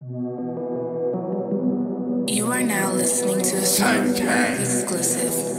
You are now listening to a Smooth Exclusive.